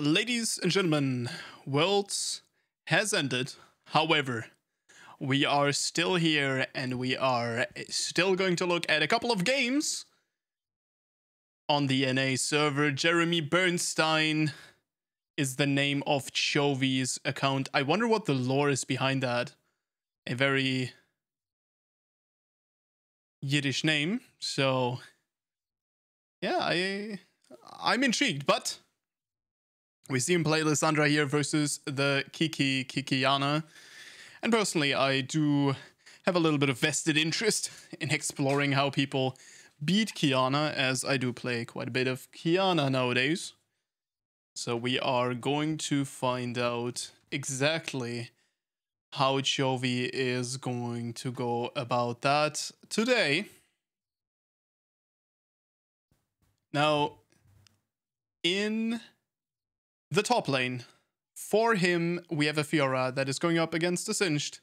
Ladies and gentlemen, Worlds has ended. However, we are still here and we are still going to look at a couple of games on the NA server. Jeremy Bernstein is the name of Chovy's account. I wonder what the lore is behind that. A very Yiddish name. So yeah, I I'm intrigued, but we see him play Lissandra here versus the Kiki Kikiana. And personally, I do have a little bit of vested interest in exploring how people beat Qiyana, as I do play quite a bit of Qiyana nowadays. So we are going to find out exactly how Chovy is going to go about that today. Now, in the top lane. For him, we have a Fiora that is going up against a Singed.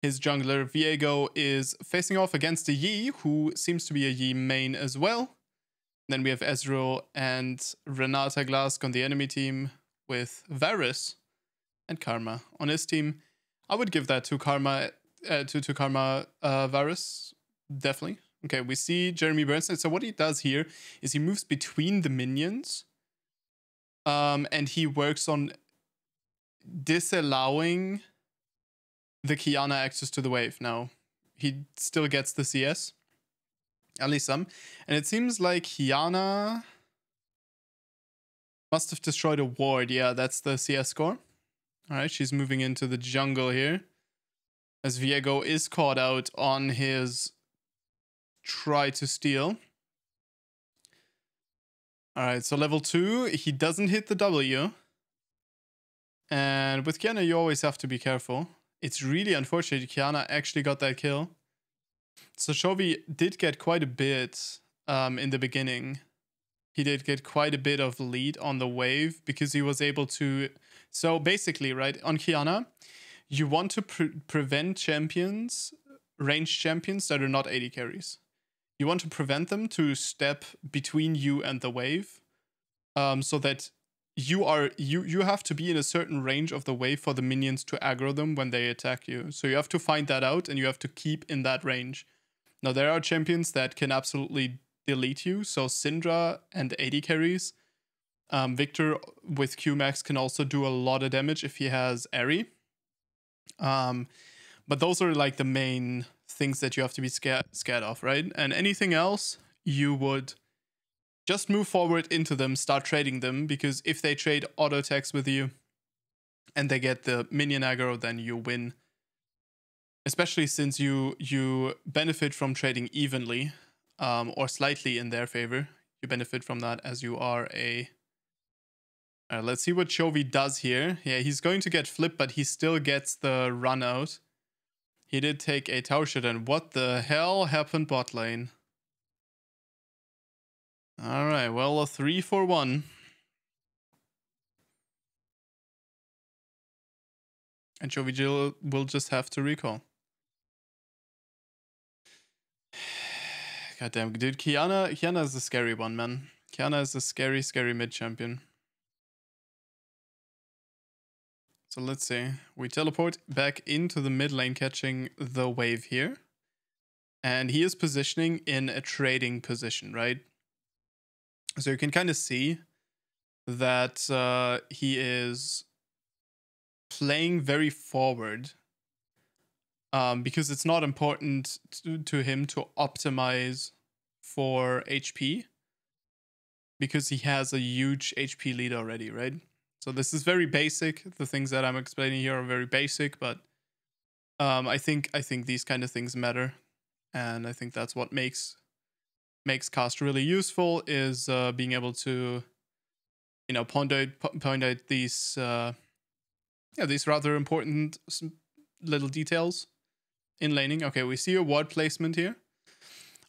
His jungler, Viego, is facing off against a Yi, who seems to be a Yi main as well. Then we have Ezreal and Renata Glasc on the enemy team with Varus and Karma on his team. I would give that to Karma, uh, to, to Karma uh, Varus, definitely. Okay, we see Jeremy Bernstein. So what he does here is he moves between the minions um, and he works on disallowing the Qiyana access to the wave now. He still gets the CS, at least some. And it seems like Qiyana must have destroyed a ward. Yeah, that's the CS score. All right, she's moving into the jungle here. As Viego is caught out on his try to steal. All right, so level two, he doesn't hit the W. And with Qiyana, you always have to be careful. It's really unfortunate Qiyana actually got that kill. So Chovy did get quite a bit um, in the beginning. He did get quite a bit of lead on the wave because he was able to... So basically, right, on Qiyana, you want to pre prevent champions, ranged champions that are not AD carries you want to prevent them to step between you and the wave um, so that you are you you have to be in a certain range of the wave for the minions to aggro them when they attack you. So you have to find that out and you have to keep in that range. Now there are champions that can absolutely delete you. So syndra and AD carries um, Viktor with Qmax can also do a lot of damage if he has Ahri. Um, but those are like the main things that you have to be scared scared of, right? And anything else, you would just move forward into them, start trading them, because if they trade auto attacks with you and they get the minion aggro, then you win. Especially since you you benefit from trading evenly, um, or slightly in their favor. You benefit from that as you are a uh, let's see what Chovy does here. Yeah, he's going to get flipped, but he still gets the run out. He did take a tower and what the hell happened bot lane? Alright, well, a 3 for 1. And Chovy Jill will just have to recall. Goddamn, dude, Qiyana, Qiyana is a scary one, man. Qiyana is a scary, scary mid champion. So let's see. We teleport back into the mid lane catching the wave here. And he is positioning in a trading position, right? So you can kind of see that uh, he is playing very forward um, because it's not important to, to him to optimize for HP because he has a huge HP lead already, right? So this is very basic. The things that I'm explaining here are very basic, but um, I think I think these kind of things matter, and I think that's what makes makes cast really useful is uh, being able to, you know, point out point out these uh, yeah these rather important little details in laning. Okay, we see a ward placement here.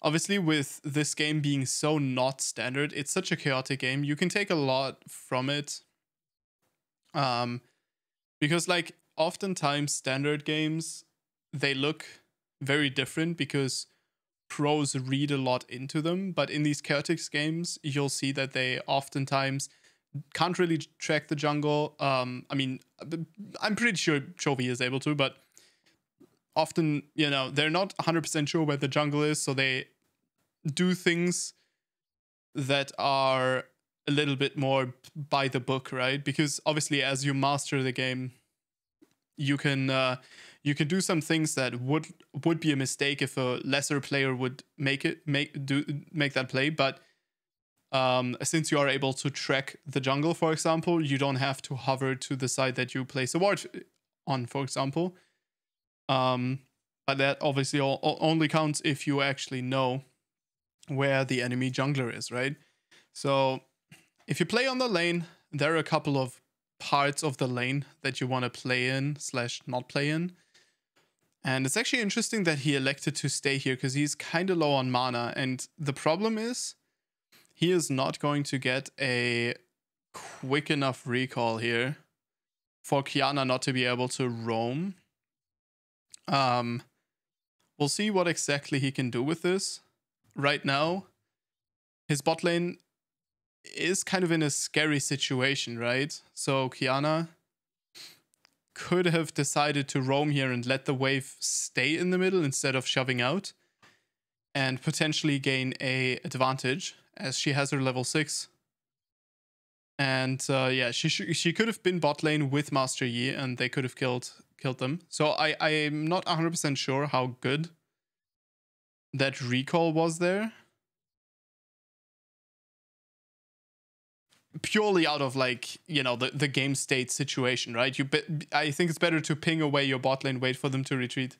Obviously, with this game being so not standard, it's such a chaotic game. You can take a lot from it um, because like oftentimes standard games they look very different because pros read a lot into them. But in these chaotic games, you'll see that they oftentimes can't really track the jungle. Um, I mean, I'm pretty sure Chovy is able to, but often, you know, they're not 100% sure where the jungle is, so they do things that are a little bit more by the book, right? Because obviously, as you master the game, you can uh, you can do some things that would would be a mistake if a lesser player would make it make do make that play, but um, since you are able to track the jungle, for example, you don't have to hover to the side that you place a ward on, for example. Um, but that obviously all, all only counts if you actually know where the enemy jungler is, right? So if you play on the lane, there are a couple of parts of the lane that you want to play in slash not play in. And it's actually interesting that he elected to stay here because he's kind of low on mana. And the problem is he is not going to get a quick enough recall here for Qiyana not to be able to roam. Um, we'll see what exactly he can do with this. Right now, his bot lane is kind of in a scary situation, right? So Qiyana could have decided to roam here and let the wave stay in the middle instead of shoving out and potentially gain a advantage as she has her level 6. And uh, yeah, she sh- she could have been bot lane with Master Yi and they could have killed killed them. So I I'm not 100% sure how good that recall was there. Purely out of like, you know, the, the game state situation, right? You be- I think it's better to ping away your bot lane, wait for them to retreat,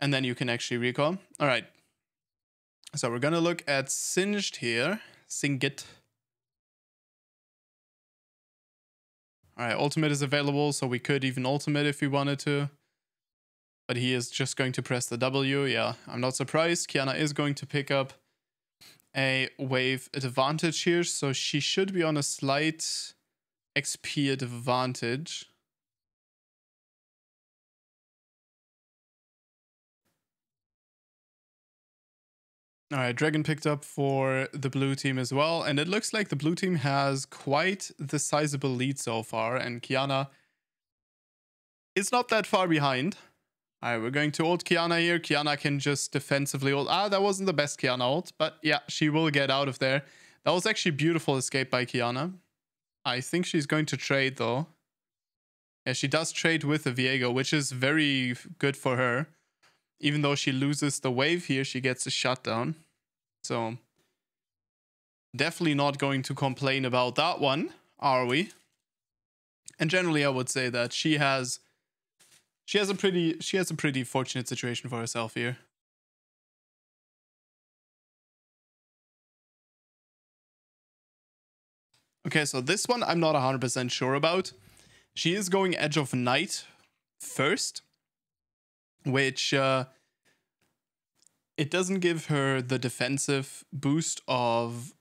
and then you can actually recall. All right, so we're gonna look at Singed here. Singed. Alright, ultimate is available, so we could even ultimate if we wanted to. But he is just going to press the W. Yeah, I'm not surprised. Qiyana is going to pick up a wave advantage here, so she should be on a slight XP advantage. All right, Dragon picked up for the blue team as well. And it looks like the blue team has quite the sizable lead so far. And Qiyana is not that far behind. All right, we're going to ult Qiyana here. Qiyana can just defensively ult. Ah, that wasn't the best Qiyana ult. But yeah, she will get out of there. That was actually beautiful escape by Qiyana. I think she's going to trade though. Yeah, she does trade with the Viego, which is very good for her. Even though she loses the wave here, she gets a shutdown. So definitely not going to complain about that one, are we? And generally I would say that she has she has a pretty she has a pretty fortunate situation for herself here. Okay, so this one I'm not 100% sure about. She is going Edge of Night first which uh, it doesn't give her the defensive boost of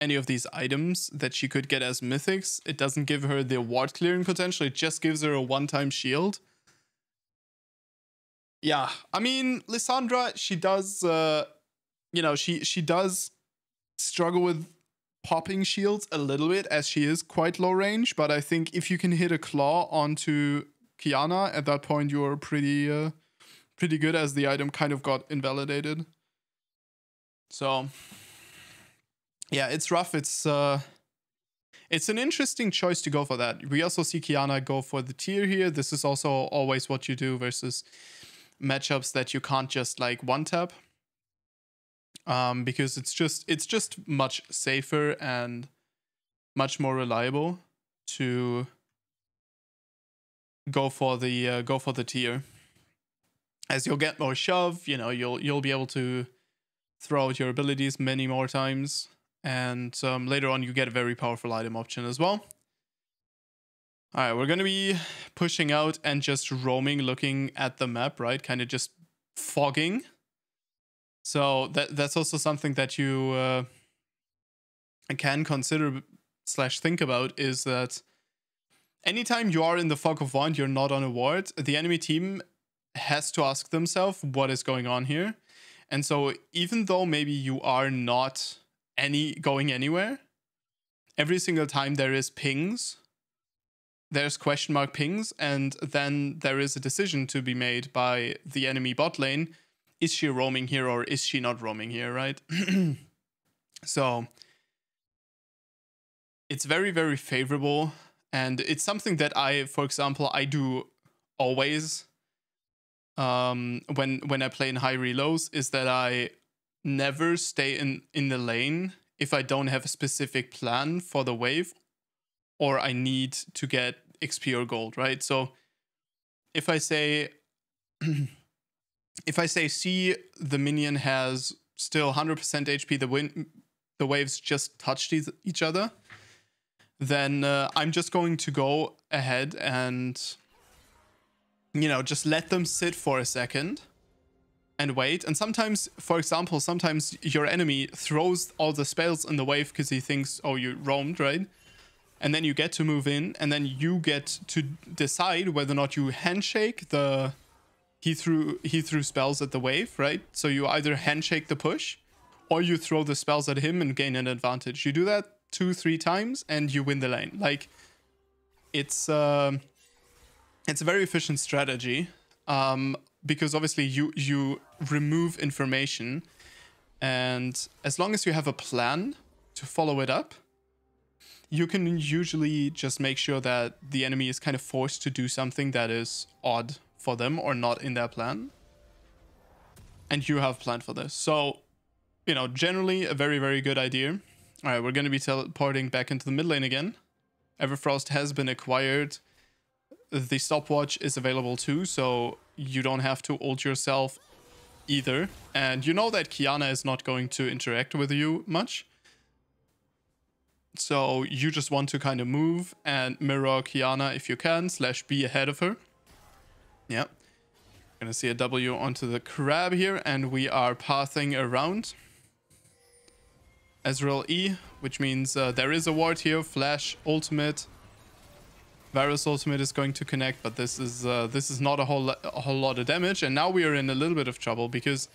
any of these items that she could get as mythics. It doesn't give her the ward clearing potential. It just gives her a one-time shield. Yeah, I mean, Lissandra, she does, uh, you know, she she does struggle with popping shields a little bit as she is quite low range. But I think if you can hit a claw onto Qiyana, at that point you're pretty uh, pretty good as the item kind of got invalidated. So yeah, it's rough. It's uh it's an interesting choice to go for that. We also see Qiyana go for the tier here. This is also always what you do versus matchups that you can't just like one tap. Um, because it's just it's just much safer and much more reliable to go for the uh, go for the tier. As you'll get more shove, you know you'll you'll be able to throw out your abilities many more times, and um, later on you get a very powerful item option as well. All right, we're gonna be pushing out and just roaming, looking at the map, right? Kind of just fogging. So that that's also something that you uh, can consider slash think about is that anytime you are in the fog of war, you're not on a ward, the enemy team has to ask themselves what is going on here. And so even though maybe you are not any going anywhere, every single time there is pings, there's question mark pings, and then there is a decision to be made by the enemy bot lane. Is she roaming here or is she not roaming here, right? so it's very, very favorable. And it's something that I, for example, I do always um, when when I play in high reloads is that I never stay in in the lane if I don't have a specific plan for the wave or I need to get XP or gold, right? So if I say if I say see the minion has still 100% HP, the win the waves just touched each other, then uh, I'm just going to go ahead and you know just let them sit for a second and wait. And sometimes, for example, sometimes your enemy throws all the spells in the wave because he thinks, oh, you roamed, right? And then you get to move in, and then you get to decide whether or not you handshake the he threw he threw spells at the wave, right? So you either handshake the push, or you throw the spells at him and gain an advantage. You do that two, three times, and you win the lane. Like it's uh, it's a very efficient strategy. Um, because obviously you you remove information and as long as you have a plan to follow it up you can usually just make sure that the enemy is kind of forced to do something that is odd for them or not in their plan. And you have planned for this. So you know generally a very very good idea. All right we're going to be teleporting back into the mid lane again. Everfrost has been acquired. The stopwatch is available too so you don't have to ult yourself either. And you know that Qiyana is not going to interact with you much. So you just want to kind of move and mirror Qiyana if you can, slash be ahead of her. Yeah. Gonna see a W onto the crab here, and we are passing around. Ezreal E, which means uh, there is a ward here, flash, ultimate, Varus ultimate is going to connect, but this is uh, this is not a whole a whole lot of damage. And now we are in a little bit of trouble because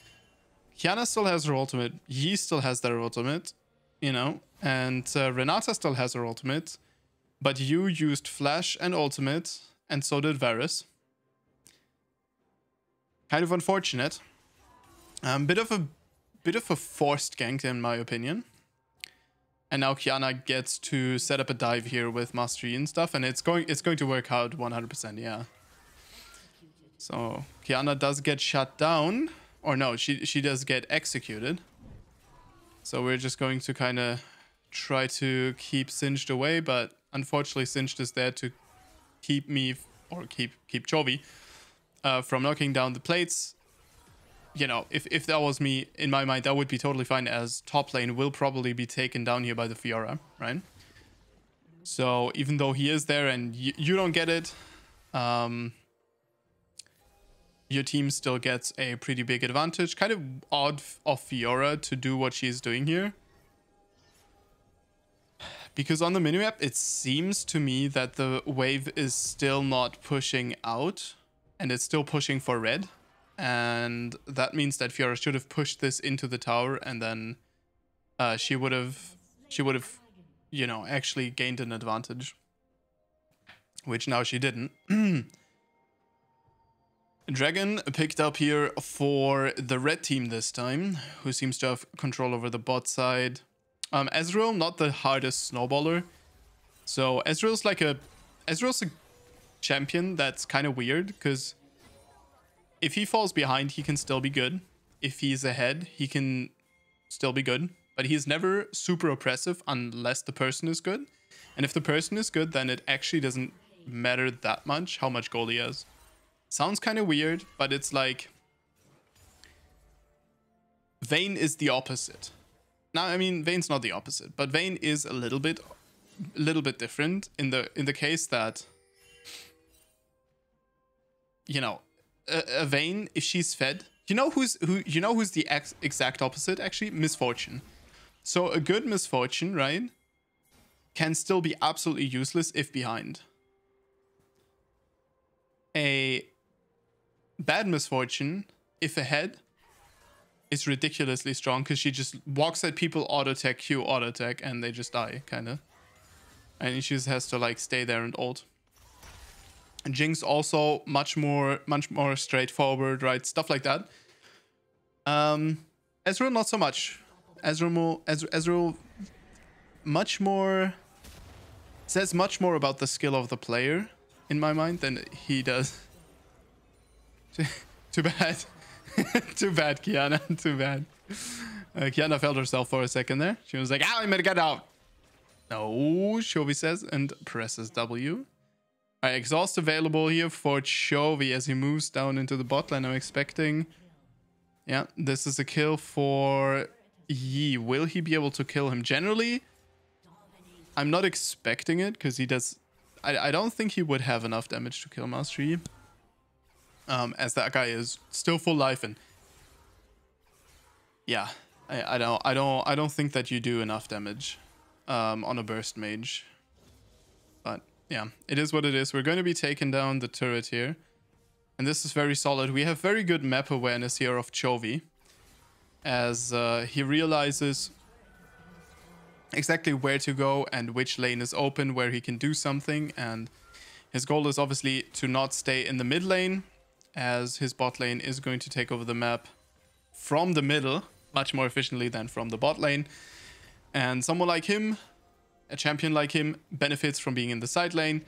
Qiyana still has her ultimate, Yi still has their ultimate, you know, and uh, Renata still has her ultimate, but you used flash and ultimate, and so did Varus. Kind of unfortunate. Um, bit of a bit of a forced gank in my opinion. And now Qiyana gets to set up a dive here with Master Yi and stuff, and it's going it's going to work out 100%, yeah. So Qiyana does get shut down, or no, she she does get executed. So we're just going to kind of try to keep Singed away, but unfortunately Singed is there to keep me or keep keep Chovy uh, from knocking down the plates you know, if, if that was me, in my mind, that would be totally fine as top lane will probably be taken down here by the Fiora, right? So even though he is there and you don't get it, um, your team still gets a pretty big advantage. Kind of odd of Fiora to do what she's doing here. Because on the minimap, it seems to me that the wave is still not pushing out and it's still pushing for red. And that means that Fiora should have pushed this into the tower and then uh, she would have she would have you know actually gained an advantage. Which now she didn't. Dragon picked up here for the red team this time who seems to have control over the bot side um Ezreal not the hardest snowballer so Ezreal's like a Ezreal's a champion that's kind of weird because if he falls behind, he can still be good. If he's ahead, he can still be good. But he's never super oppressive unless the person is good. And if the person is good, then it actually doesn't matter that much how much gold he has. Sounds kind of weird, but it's like... Vayne is the opposite. Now, I mean, Vayne's not the opposite, but Vayne is a little bit, a little bit different in the in the case that, you know, a, a Vayne if she's fed. You know who's who? You know who's the ex exact opposite? Actually, Miss Fortune. So a good Miss Fortune, right, can still be absolutely useless if behind. A bad Miss Fortune, if ahead, is ridiculously strong because she just walks at people, auto attack, Q, auto attack, and they just die, kind of. And she just has to like stay there and ult. And Jinx also much more much more straightforward, right? Stuff like that. Um Ezreal not so much. Ezreal more Ezreal much more says much more about the skill of the player in my mind than he does. Too bad. Too bad, Qiyana. Too bad. Uh, Qiyana felt herself for a second there. She was like, I'm gonna get out. No, Chovy says, and presses W. Exhaust available here for Chovy as he moves down into the bot lane. I'm expecting... Yeah, this is a kill for Yi. Will he be able to kill him? Generally, I'm not expecting it because he does... I, I don't think he would have enough damage to kill Master Yi. Um, as that guy is still full life and... Yeah, I, I don't I don't I don't think that you do enough damage um, on a burst mage. But yeah, it is what it is. We're going to be taking down the turret here. And this is very solid. We have very good map awareness here of Chovy. As uh, he realizes exactly where to go and which lane is open, where he can do something. And his goal is obviously to not stay in the mid lane, as his bot lane is going to take over the map from the middle much more efficiently than from the bot lane. And someone like him, a champion like him, benefits from being in the side lane,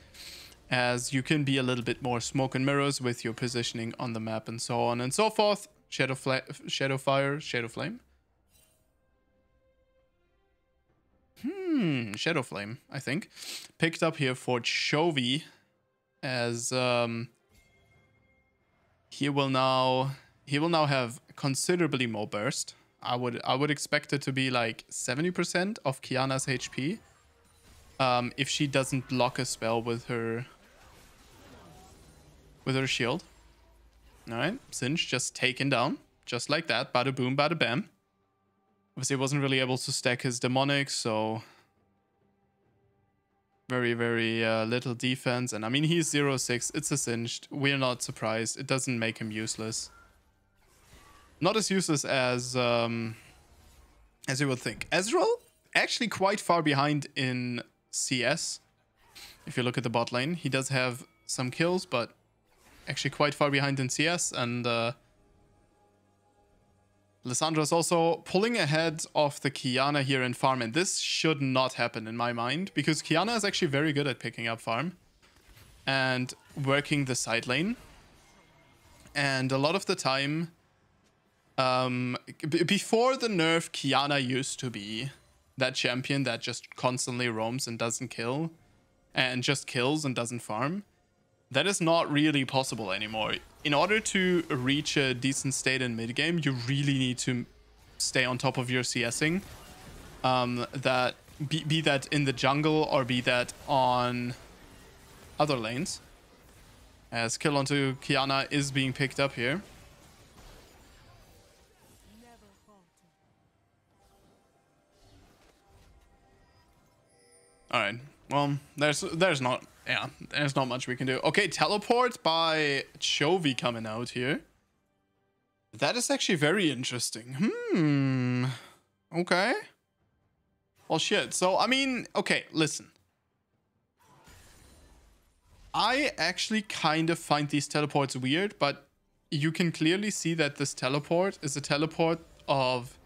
as you can be a little bit more smoke and mirrors with your positioning on the map and so on and so forth. Shadow, Fla Shadow Fire, Shadow Flame. Hmm, Shadow Flame, I think. Picked up here for Chovy as um, he will now he will now have considerably more burst. I would I would expect it to be like 70% of Qiyana's HP. Um, if she doesn't block a spell with her with her shield. Alright, Singe just taken down. Just like that. Bada boom, bada bam. Obviously, he wasn't really able to stack his demonic, so very, very uh, little defense. And I mean, he's 0-6. It's a singed. We're not surprised. It doesn't make him useless. Not as useless as um, as you would think. Ezreal actually quite far behind in CS. If you look at the bot lane, he does have some kills, but actually quite far behind in CS. And uh, Lissandra's also pulling ahead of the Qiyana here in farm. And this should not happen in my mind, because Qiyana is actually very good at picking up farm and working the side lane. And a lot of the time, um, before the nerf, Qiyana used to be that champion that just constantly roams and doesn't kill, and just kills and doesn't farm. That is not really possible anymore. In order to reach a decent state in mid game, you really need to stay on top of your CSing. Um, that be, be that in the jungle or be that on other lanes. As kill onto Qiyana is being picked up here. All right. Well, there's there's not yeah, there's not much we can do. Okay, teleport by Chovy coming out here. That is actually very interesting. Hmm. Okay. Well, shit. So, I mean, okay, listen. I actually kind of find these teleports weird, but you can clearly see that this teleport is a teleport of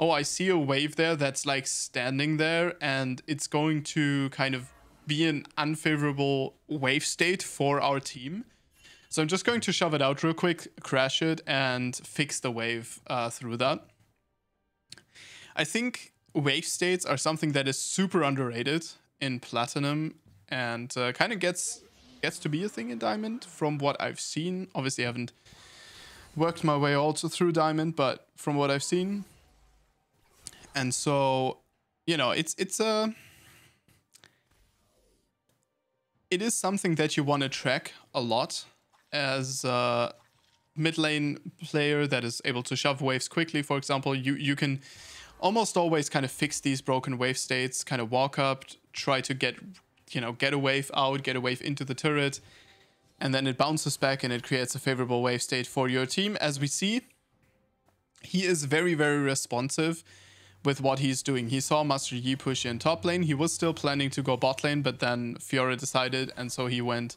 oh, I see a wave there that's like standing there and it's going to kind of be an unfavorable wave state for our team. So I'm just going to shove it out real quick, crash it, and fix the wave uh, through that. I think wave states are something that is super underrated in Platinum and uh, kind of gets gets to be a thing in Diamond from what I've seen. Obviously, I haven't worked my way also through Diamond, but from what I've seen, and so you know it's it's a it is something that you want to track a lot as a mid lane player that is able to shove waves quickly for example. You you can almost always kind of fix these broken wave states kind of walk up try to get you know get a wave out get a wave into the turret and then it bounces back and it creates a favorable wave state for your team. As we see he is very very responsive with what he's doing. He saw Master Yi push in top lane. He was still planning to go bot lane, but then Fiora decided, and so he went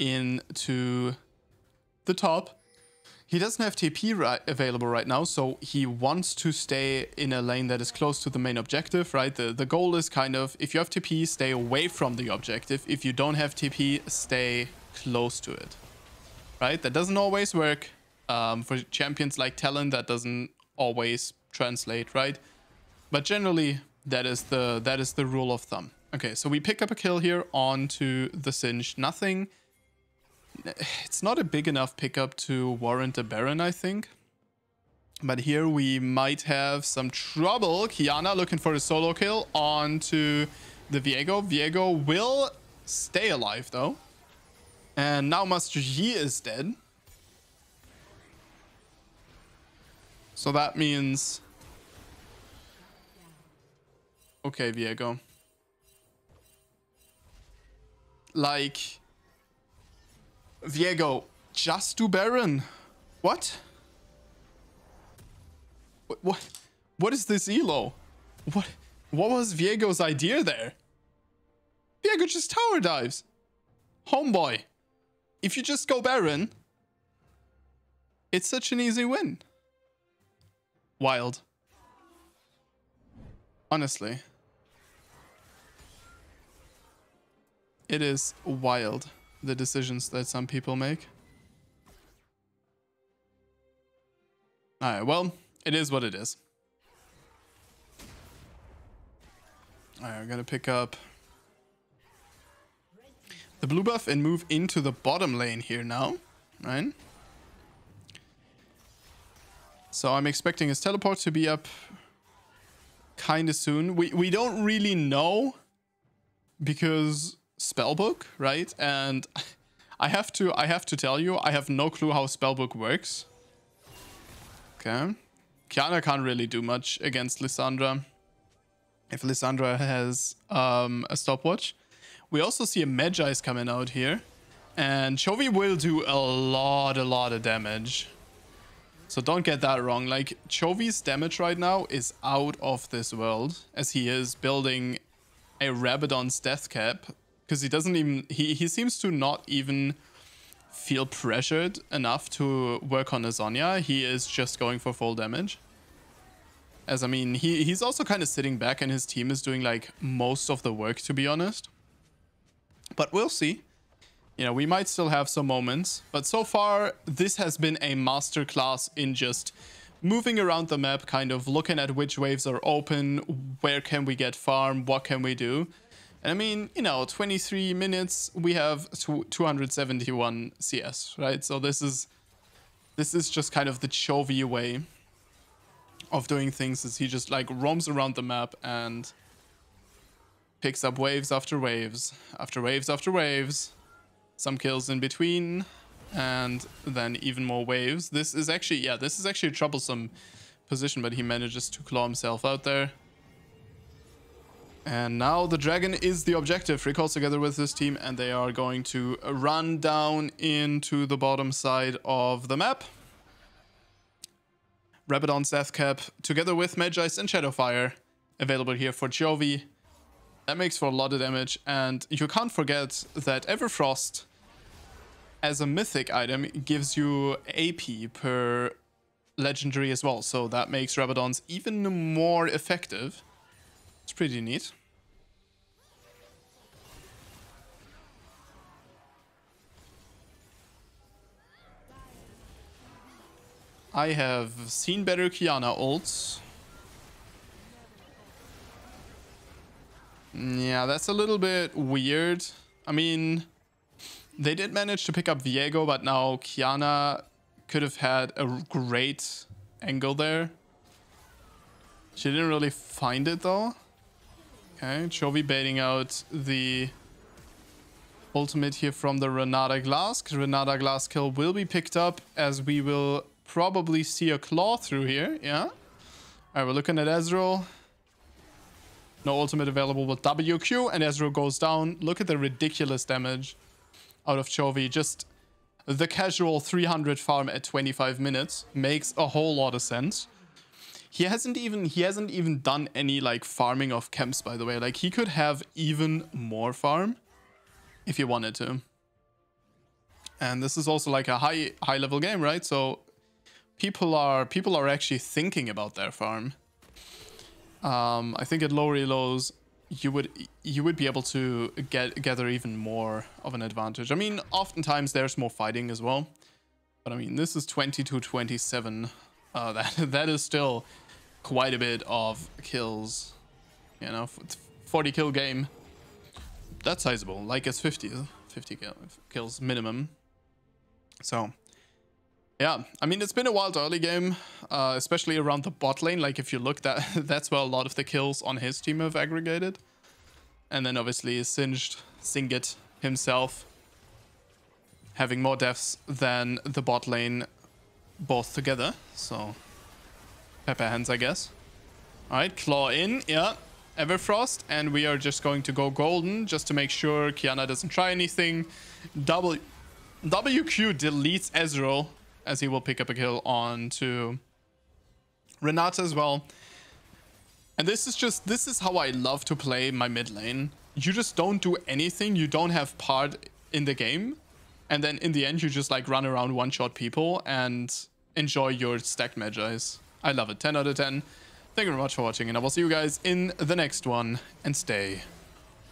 into the top. He doesn't have TP right, available right now, so he wants to stay in a lane that is close to the main objective, right? The, the goal is kind of, if you have TP, stay away from the objective. If you don't have TP, stay close to it, right? That doesn't always work. Um, for champions like Talon, that doesn't always translate, right? But generally, that is the that is the rule of thumb. Okay, so we pick up a kill here onto the Singed. Nothing it's not a big enough pickup to warrant a Baron, I think. But here we might have some trouble. Qiyana looking for a solo kill onto the Viego. Viego will stay alive, though. And now Master Yi is dead. So that means... Okay, Viego. Like... Viego, just do Baron. What? What? What, is this elo? What? What was Viego's idea there? Viego just tower dives. Homeboy, if you just go Baron, it's such an easy win. Wild. Honestly. It is wild the decisions that some people make. Alright, well, it is what it is. Alright, I'm gonna pick up the blue buff and move into the bottom lane here now, right? So I'm expecting his teleport to be up kind of soon. We, we don't really know because spellbook, right? And I have to I have to tell you, I have no clue how spellbook works. Okay. Qiyana can't really do much against Lissandra. If Lissandra has um, a stopwatch. We also see a Mejai's coming out here. And Chovy will do a lot, a lot of damage. So don't get that wrong. Like, Chovy's damage right now is out of this world. As he is building a Rabadon's death cap because he doesn't even he he seems to not even feel pressured enough to work on a Zhonya. He is just going for full damage. As I mean, he he's also kind of sitting back and his team is doing like most of the work to be honest. But we'll see. You know, we might still have some moments, but so far this has been a masterclass in just moving around the map, kind of looking at which waves are open, where can we get farm, what can we do. And I mean, you know, 23 minutes, we have 271 CS, right? So this is this is just kind of the Chovy way of doing things is he just like roams around the map and picks up waves after waves, after waves after waves, some kills in between, and then even more waves. This is actually, yeah, this is actually a troublesome position, but he manages to claw himself out there. And now the dragon is the objective. Recalls together with his team and they are going to run down into the bottom side of the map. Rabadon's Death Cap together with Mejai's and Shadowfire available here for Chovy. That makes for a lot of damage and you can't forget that Everfrost as a mythic item gives you AP per legendary as well. So that makes Rabadon's even more effective. It's pretty neat. I have seen better Qiyana ults. Yeah, that's a little bit weird. I mean, they did manage to pick up Viego, but now Qiyana could have had a great angle there. She didn't really find it though. Okay, Chovy baiting out the ultimate here from the Renata Glasc. Renata Glasc kill will be picked up as we will probably see a claw through here. Yeah. All right, we're looking at Ezreal. No ultimate available with WQ and Ezreal goes down. Look at the ridiculous damage out of Chovy. Just the casual 300 farm at 25 minutes makes a whole lot of sense. He hasn't even he hasn't even done any like farming of camps by the way. Like he could have even more farm if he wanted to. And this is also like a high high level game, right? So people are people are actually thinking about their farm. Um, I think at lower elos you would you would be able to get gather even more of an advantage. I mean, oftentimes there's more fighting as well. But I mean, this is 22 27. Uh, that that is still quite a bit of kills. You know, 40 kill game. That's sizable. Like it's 50, 50 kill, kills minimum. So, yeah, I mean, it's been a wild early game, uh, especially around the bot lane. Like, if you look, that that's where a lot of the kills on his team have aggregated. And then obviously Singed, Singed himself having more deaths than the bot lane both together. So, pepper hands, I guess. Alright, claw in, yeah. Everfrost, and we are just going to go golden just to make sure Qiyana doesn't try anything. W WQ deletes Ezreal as he will pick up a kill on to Renata as well. And this is just, this is how I love to play my mid lane. You just don't do anything. You don't have part in the game. And then in the end, you just like run around one-shot people and enjoy your stacked Mejai's. I love it. 10 out of 10. Thank you very much for watching, and I will see you guys in the next one. And stay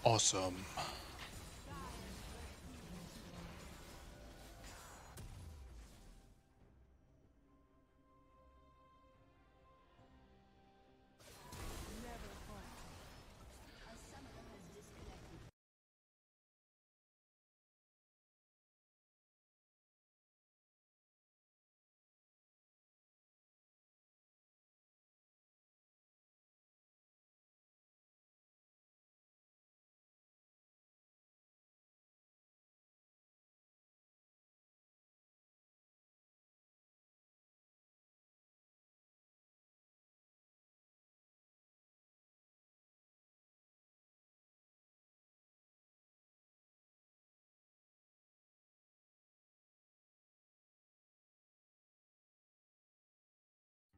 awesome.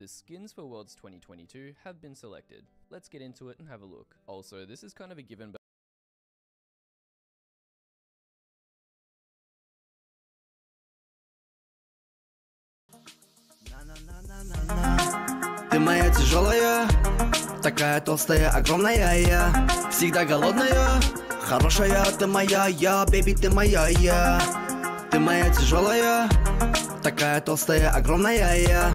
The skins for Worlds 2022 have been selected. Let's get into it and have a look. Also, this is kind of a given but Ты моя тяжелая, такая толстая, огромная я Всегда голодная, хорошая ты моя я, бэби ты моя я Ты моя тяжелая, такая толстая, огромная я